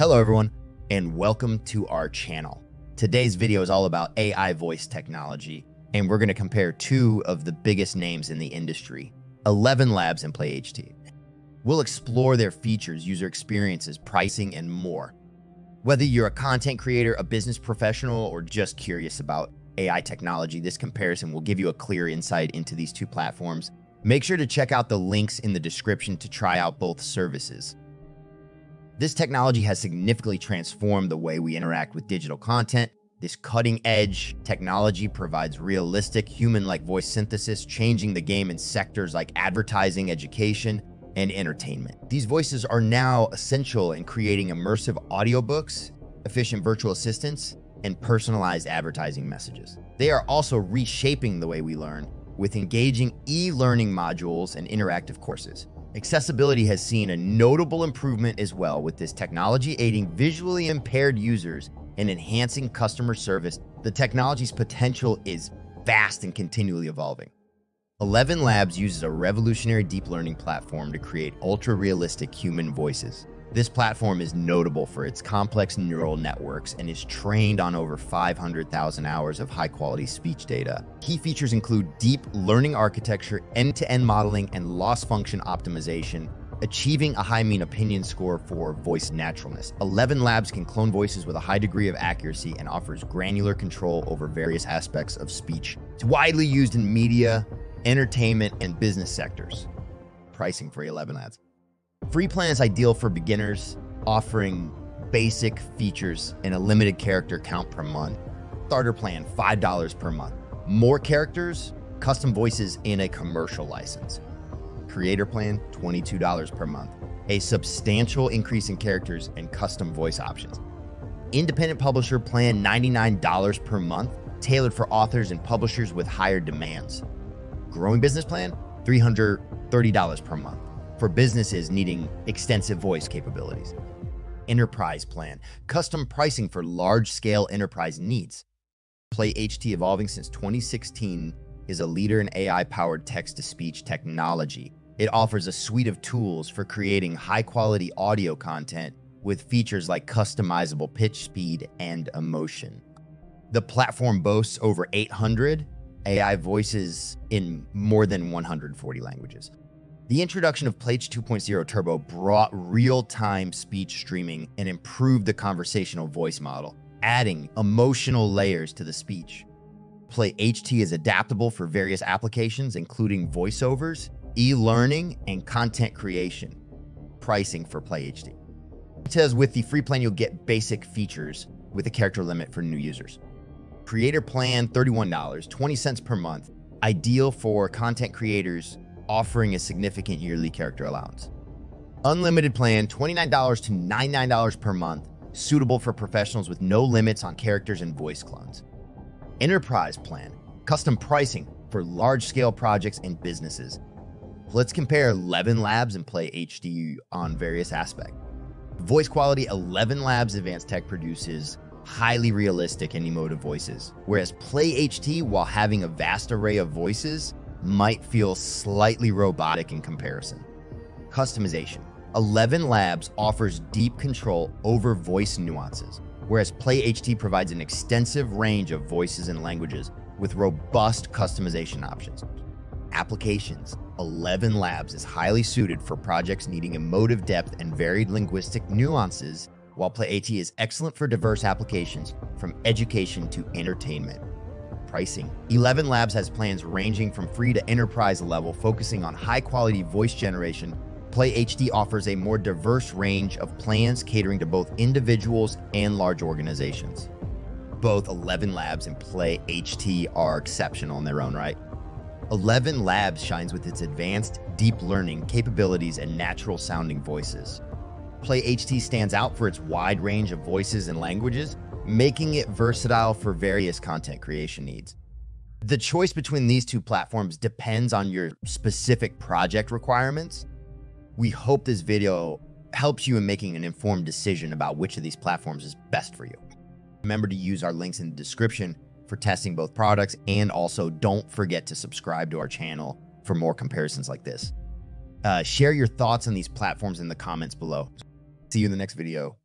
Hello everyone, and welcome to our channel. Today's video is all about AI voice technology, and we're gonna compare two of the biggest names in the industry, Eleven Labs and PlayHT. We'll explore their features, user experiences, pricing, and more. Whether you're a content creator, a business professional, or just curious about AI technology, this comparison will give you a clear insight into these two platforms. Make sure to check out the links in the description to try out both services. This technology has significantly transformed the way we interact with digital content. This cutting edge technology provides realistic, human like voice synthesis, changing the game in sectors like advertising, education, and entertainment. These voices are now essential in creating immersive audiobooks, efficient virtual assistants, and personalized advertising messages. They are also reshaping the way we learn with engaging e learning modules and interactive courses. Accessibility has seen a notable improvement as well, with this technology aiding visually impaired users and enhancing customer service. The technology's potential is vast and continually evolving. Eleven Labs uses a revolutionary deep learning platform to create ultra realistic human voices. This platform is notable for its complex neural networks and is trained on over 500,000 hours of high quality speech data. Key features include deep learning architecture, end to end modeling, and loss function optimization, achieving a high mean opinion score for voice naturalness. Eleven Labs can clone voices with a high degree of accuracy and offers granular control over various aspects of speech. It's widely used in media, entertainment, and business sectors. Pricing for Eleven Labs. Free plan is ideal for beginners, offering basic features and a limited character count per month. Starter plan, $5 per month. More characters, custom voices and a commercial license. Creator plan, $22 per month. A substantial increase in characters and custom voice options. Independent publisher plan, $99 per month, tailored for authors and publishers with higher demands. Growing business plan, $330 per month for businesses needing extensive voice capabilities. Enterprise plan, custom pricing for large scale enterprise needs. Play HT evolving since 2016 is a leader in AI powered text to speech technology. It offers a suite of tools for creating high quality audio content with features like customizable pitch speed and emotion. The platform boasts over 800 AI voices in more than 140 languages. The introduction of Play 2.0 Turbo brought real time speech streaming and improved the conversational voice model, adding emotional layers to the speech. Play HT is adaptable for various applications, including voiceovers, e learning, and content creation. Pricing for Play HT. It says with the free plan, you'll get basic features with a character limit for new users. Creator plan $31, 20 cents per month, ideal for content creators offering a significant yearly character allowance. Unlimited plan $29 to $99 per month, suitable for professionals with no limits on characters and voice clones. Enterprise plan, custom pricing for large scale projects and businesses. Let's compare Eleven Labs and Play HT on various aspects. Voice quality Eleven Labs Advanced Tech produces highly realistic and emotive voices, whereas Play HT, while having a vast array of voices, might feel slightly robotic in comparison. Customization Eleven Labs offers deep control over voice nuances, whereas Play HT provides an extensive range of voices and languages with robust customization options. Applications Eleven Labs is highly suited for projects needing emotive depth and varied linguistic nuances while Play HT is excellent for diverse applications from education to entertainment. Pricing Eleven Labs has plans ranging from free to enterprise level, focusing on high quality voice generation. Play HT offers a more diverse range of plans catering to both individuals and large organizations. Both Eleven Labs and Play HT are exceptional in their own right. Eleven Labs shines with its advanced deep learning capabilities and natural sounding voices. Play HT stands out for its wide range of voices and languages, making it versatile for various content creation needs. The choice between these two platforms depends on your specific project requirements. We hope this video helps you in making an informed decision about which of these platforms is best for you. Remember to use our links in the description for testing both products, and also don't forget to subscribe to our channel for more comparisons like this. Uh, share your thoughts on these platforms in the comments below. See you in the next video.